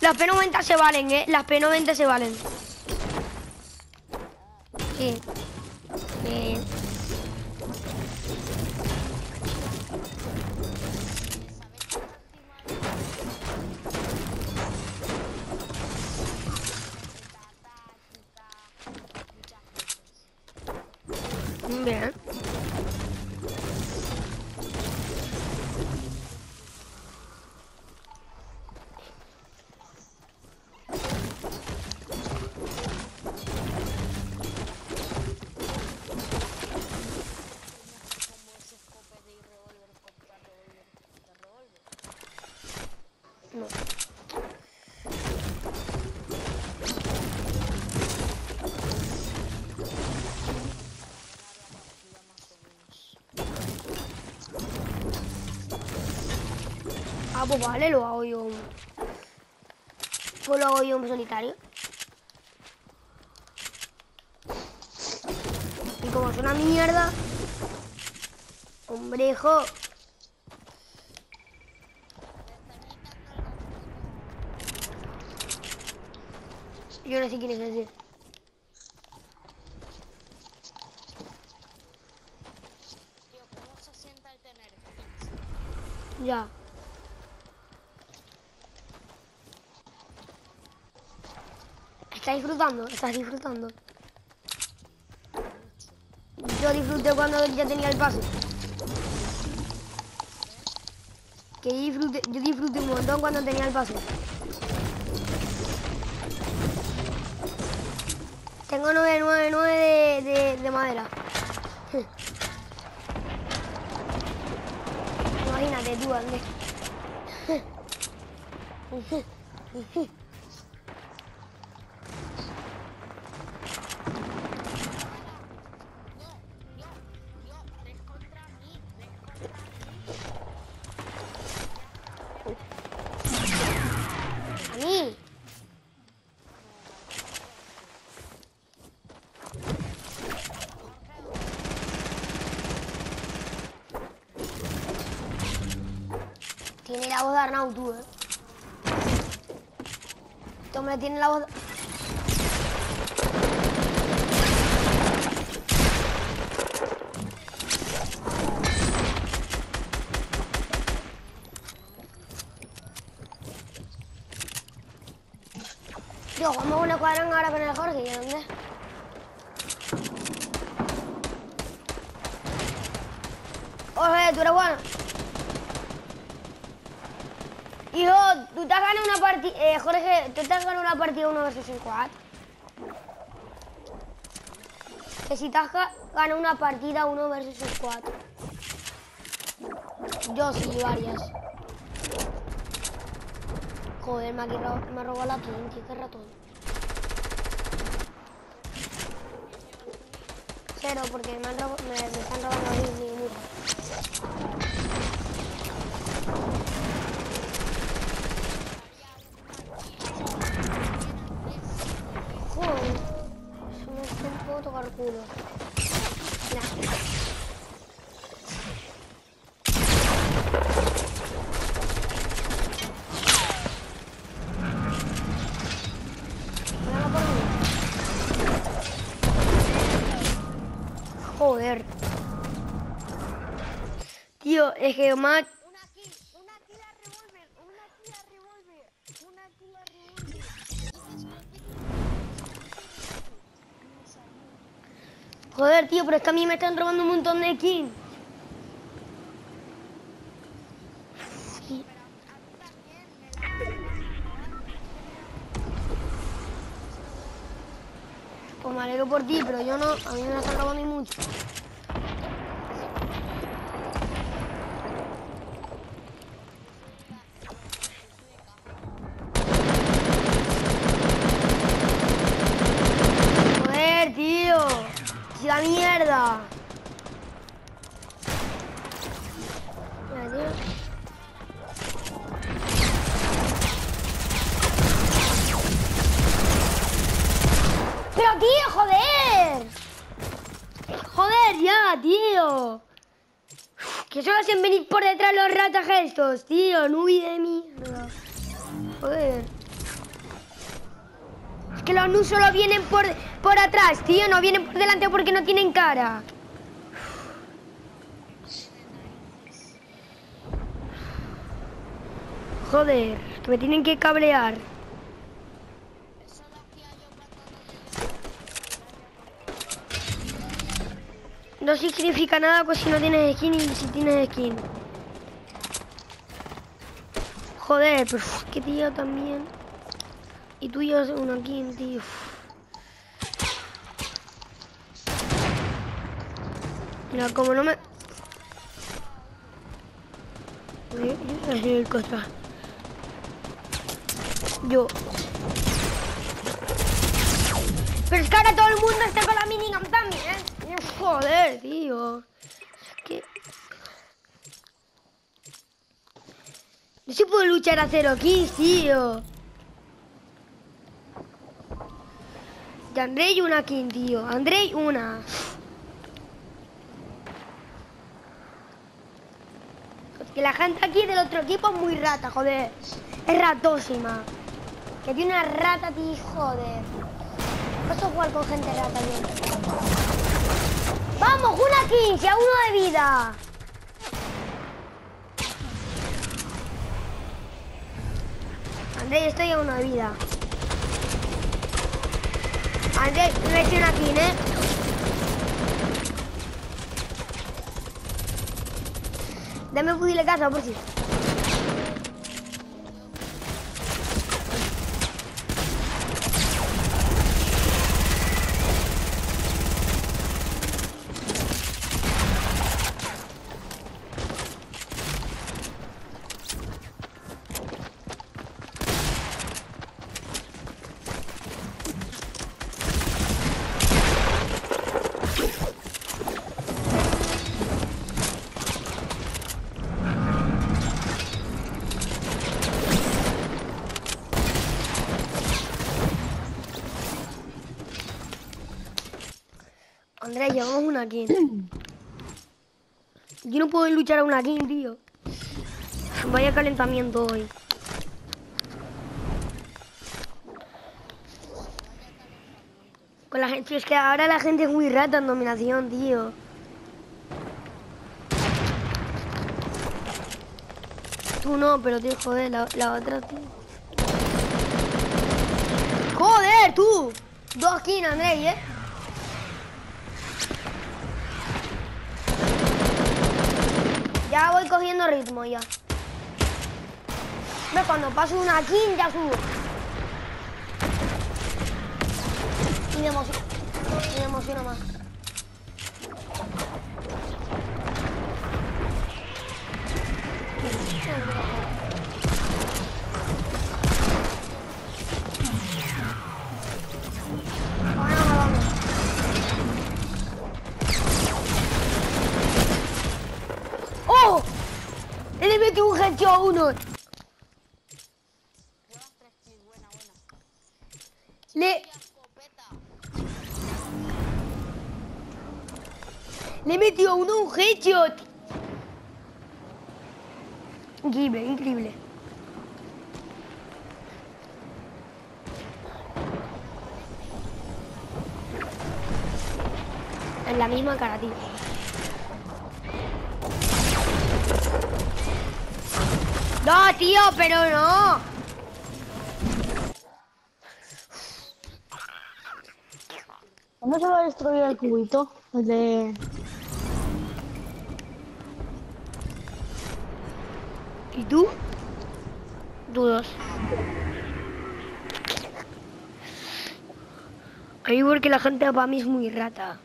Las P90 se valen, ¿eh? Las P90 se valen. Sí. Eh, bien. Ah, pues vale, lo hago yo. Pues lo hago yo en solitario. Y como es una mierda. Hombre, hijo. Yo no sé quién es ese. Ya. ¿Estás disfrutando? ¿Estás disfrutando? Yo disfruté cuando ya tenía el pase. Que disfruté, yo disfruté un montón cuando tenía el pase. Tengo 999 de, de, de madera. Imagínate tú, Andrés. Tiene la voz de Arnau, tú, eh. Este hombre tiene la voz... Tío, jugamos una cuadrón ahora con el Jorge, ¿y dónde? Jorge, tú eres bueno. Hijo, tú te has ganado una partida... Eh, Jorge, tú te has ganado una partida 1 versus 4. Que si te has ga- ganado una partida 1 versus 4. Yo sí, varias. Joder, me ha, quitado- me ha robado la 15, qué ratón. Cero, porque me, han robo- me, me están robando a mí mi culo. Joder. Tío, es que más... Joder, tío, pero es que a mí me están robando un montón de. Sí. Pues me alegro por ti, pero yo no, a mí me la están robando y mucho. Que solo hacen venir por detrás los ratas estos, tío. Nubi de mierda. Joder. que los nus solo vienen por, por atrás, tío. No vienen por delante porque no tienen cara. Joder, que me tienen que cablear. No significa nada pues si no tienes skin y si tienes skin. Joder, pero uf, qué tío también. Y tú y yo uno aquí, tío. Mira, como no me... El cosa. Yo. Pero es que ahora todo el mundo está con la minigun. Joder, tío. Es que... No se puede luchar a cero kills, tío. Y Andrei una kill, tío. Andrei una. Es que la gente aquí del otro equipo es muy rata, joder. Es ratósima. Que tiene una rata, tío, joder. Paso a jugar con gente rata, tío. ¡Vamos, una 15! ¡A uno de vida! André, estoy a uno de vida. André, me estoy una kill, ¿eh? Dame un fusil de casa, por si. Andrea, llevamos una kill. Yo no puedo luchar a una kill, tío. Vaya calentamiento hoy. Con la gente, es que ahora la gente es muy rata en dominación, tío. Tú no, pero tío, joder, la, otra, tío. ¡Joder, tú! Dos kills, Andrei, ¿eh? Ritmo ya. Ve, cuando paso una kill ya subo. Y me emociono, y me emociono más. A uno. Le, le metió a uno un headshot. Increíble, increíble. En la misma cara, tío. No, tío, pero no. ¿Cuándo se va a destruir el cubito? El de... ¿Y tú? Dudos. A mí porque la gente para mí es muy rata.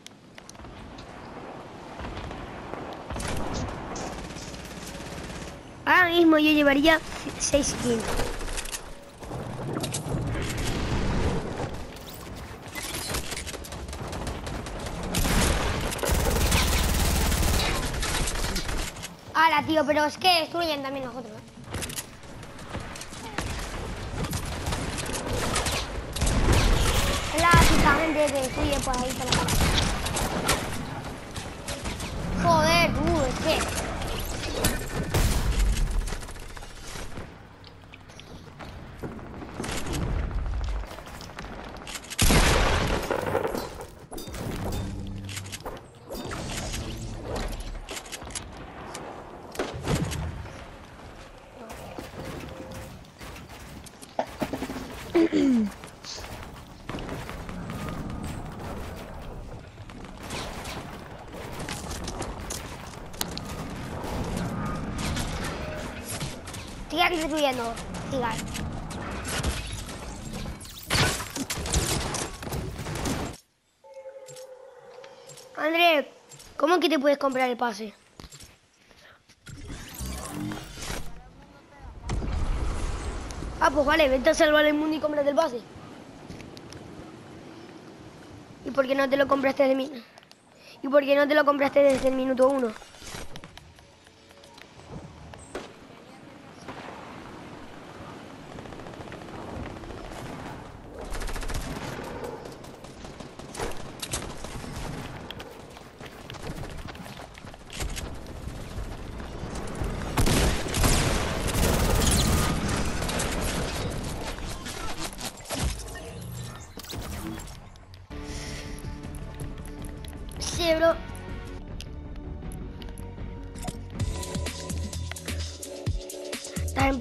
Ahora mismo yo llevaría 6 kills. Ahora, tío, pero es que destruyen también nosotros. Es la gente que destruye por ahí la cara. Joder, tú, es que... Sigan destruyendo. Sigan. André, ¿cómo que te puedes comprar el pase? Ah, pues vale, vete a salvar el mundo y cómprate el pase. ¿Y por qué no te lo compraste desde mi... ¿Y por qué no te lo compraste desde el minuto uno?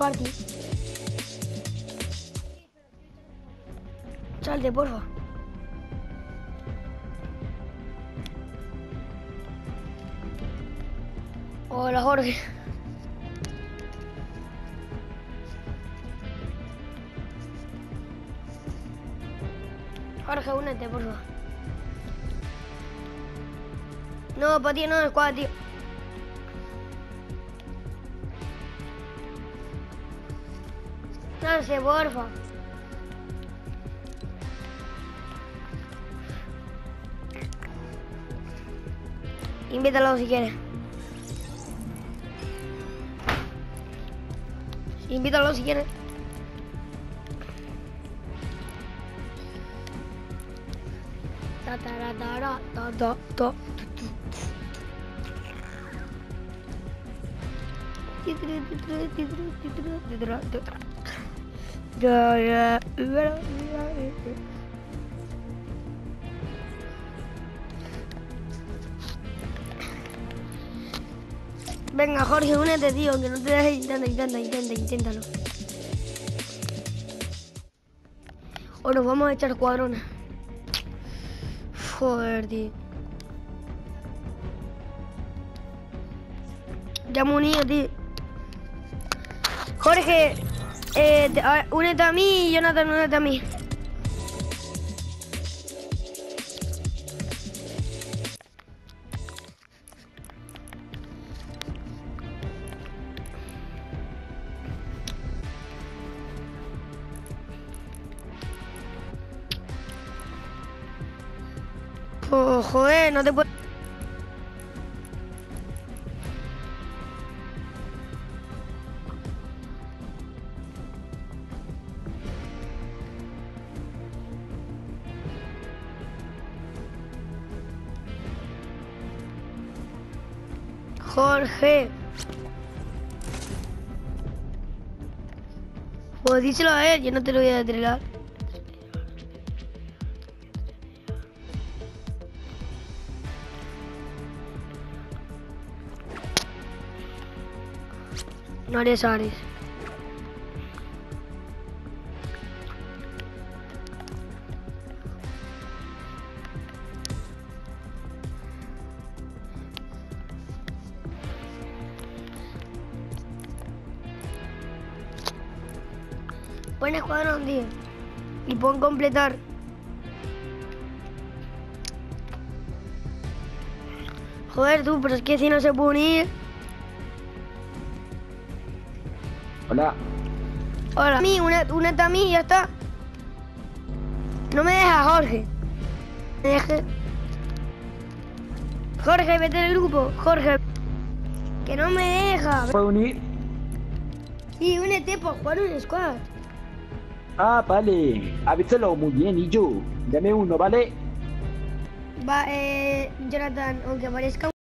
Party. Salte, porfa. Hola, Jorge. Jorge, únete, porfa. No, para ti no, el squad, tío. No sé, porfa. Invítalo si quieres. Invítalo si quieres. Venga, Jorge, únete, tío, que no te dejes. Intenta, intenta, intenta, inténtalo. O nos vamos a echar cuadrones. Joder, tío. Ya me unido, tío. Jorge, eh, te- a- únete a mí y Jonathan, únete a mí. Oh, joder, no te puedo... Jorge. Pues díselo a él, yo no te lo voy a detrelar. No eres Ares. Pon escuadrón, tío. Y pon completar. Joder, tú, pero es que si no se puede unir. Hola. Hola. A mí, una, únete a mí y ya está. No me dejas, Jorge. Me deje. Jorge, vete del grupo. Jorge. Que no me deja. ¿Puedo unir? Sí, únete por jugar un squad. Ah, vale. Avísalo muy bien, y yo. Dame uno, ¿vale? Va, eh, Jonathan, aunque parezca